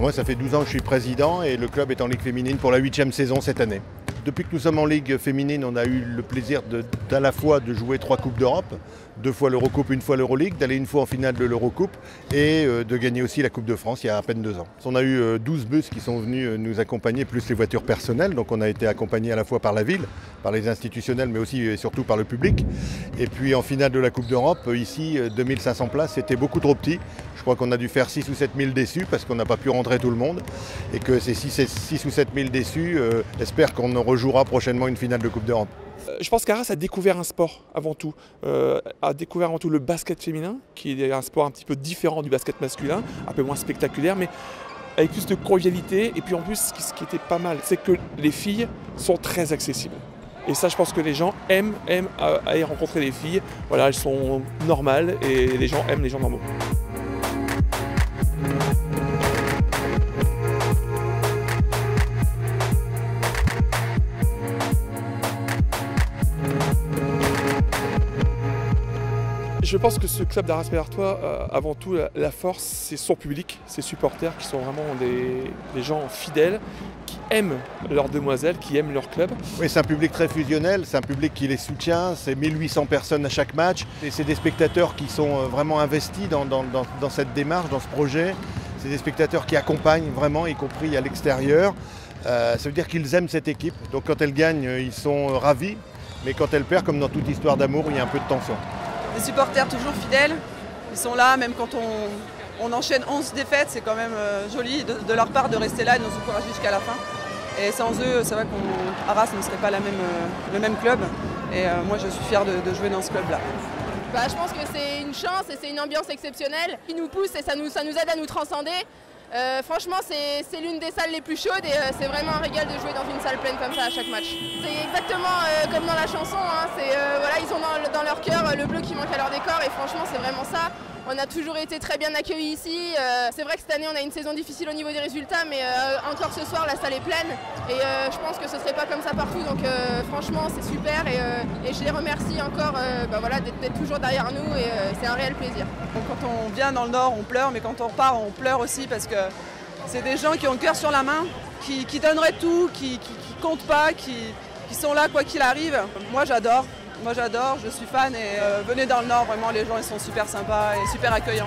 Moi, ça fait 12 ans que je suis président et le club est en Ligue féminine pour la huitième saison cette année. Depuis que nous sommes en Ligue féminine, on a eu le plaisir d'à la fois de jouer trois Coupes d'Europe, deux fois l'Eurocoupe, une fois l'Euroleague, d'aller une fois en finale de l'Eurocoupe et euh, de gagner aussi la Coupe de France il y a à peine deux ans. On a eu 12 euh, bus qui sont venus euh, nous accompagner, plus les voitures personnelles, donc on a été accompagné à la fois par la ville, par les institutionnels, mais aussi et surtout par le public. Et puis en finale de la Coupe d'Europe, ici, 2500 places, c'était beaucoup trop petit. Je crois qu'on a dû faire 6 ou 7 000 déçus parce qu'on n'a pas pu rentrer tout le monde et que ces 6, ou 7 000 déçus espèrent qu'on rejouera prochainement une finale de Coupe d'Europe. Euh, je pense qu'Arras a découvert un sport avant tout, euh, a découvert avant tout le basket féminin, qui est un sport un petit peu différent du basket masculin, un peu moins spectaculaire, mais avec plus de convivialité. Et puis en plus, ce qui était pas mal, c'est que les filles sont très accessibles. Et ça, je pense que les gens aiment, aiment aller rencontrer les filles. Voilà, elles sont normales et les gens aiment les gens normaux. Je pense que ce club d'Arras euh, avant tout, la, force, c'est son public, ses supporters qui sont vraiment des, gens fidèles, qui aiment leurs demoiselles, qui aiment leur club. Oui, c'est un public très fusionnel, c'est un public qui les soutient, c'est 1800 personnes à chaque match, et c'est des spectateurs qui sont euh, vraiment investis dans, cette démarche, dans ce projet. C'est des spectateurs qui accompagnent vraiment, y compris à l'extérieur. Euh, ça veut dire qu'ils aiment cette équipe, donc quand elle gagne, ils sont ravis, mais quand elle perd, comme dans toute histoire d'amour, il y a un peu de tension des supporters toujours fidèles. Ils sont là, même quand on, enchaîne 11 défaites, c'est quand même euh, joli de, leur part de rester là et de nous encourager jusqu'à la fin. Et sans eux, c'est vrai qu'Arras ne serait pas euh, le même club. Et euh, moi, je suis fier de, jouer dans ce club-là. Bah, je pense que c'est une chance et c'est une ambiance exceptionnelle qui nous pousse et ça nous, ça nous aide à nous transcender. franchement, c'est l'une des salles les plus chaudes et c'est vraiment un régal de jouer dans une salle pleine comme ça à chaque match. C'est exactement comme dans la chanson, hein. Dans, leur cœur le bleu qui manque à leur décor et franchement c'est vraiment ça. On a toujours été très bien accueillis ici. Euh, c'est vrai que cette année on a une saison difficile au niveau des résultats, mais euh, encore ce soir la salle est pleine et euh, je pense que ce serait pas comme ça partout. Donc franchement c'est super et, je les remercie encore bah, voilà, d'être toujours derrière nous et c'est un réel plaisir. quand on vient dans le Nord on pleure, mais quand on repart on pleure aussi parce que c'est des gens qui ont le cœur sur la main, qui, donneraient tout, qui, comptent pas, qui sont là quoi qu'il arrive. Moi j'adore. Moi j'adore, je suis fan et euh, venez dans le Nord, vraiment les gens ils sont super sympas et super accueillants.